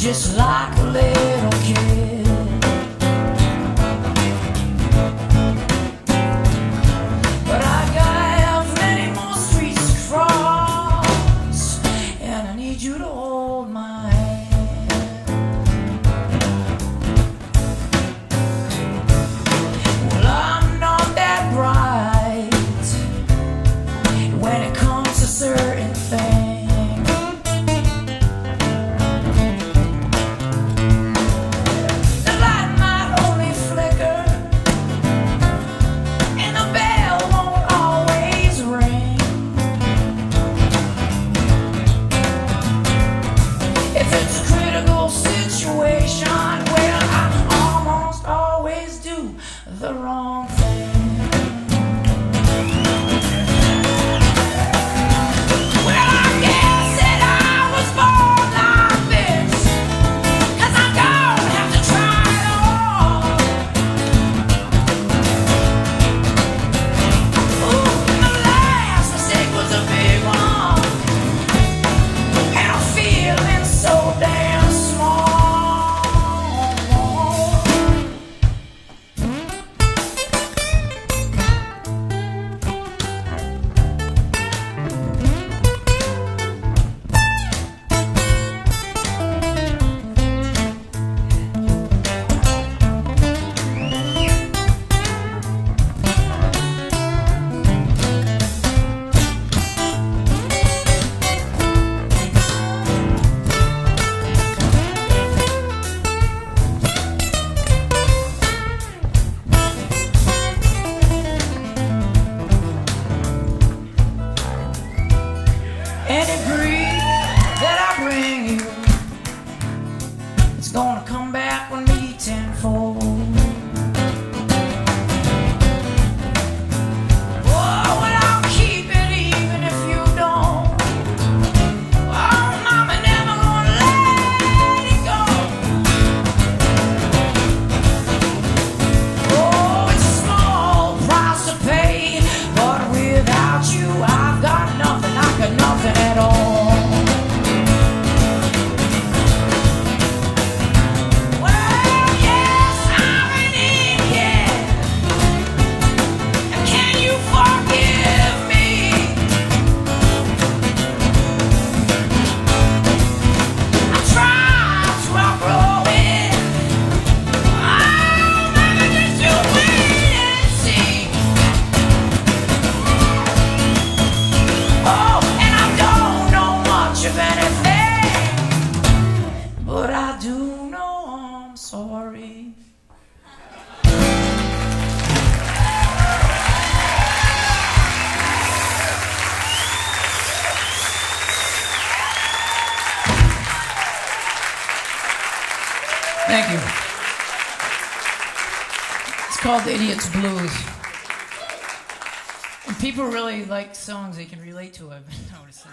just like a little kid. It's gonna come back when meeting. Thank you. It's called The Idiot's Blues. And people really like songs they can relate to, I've noticed.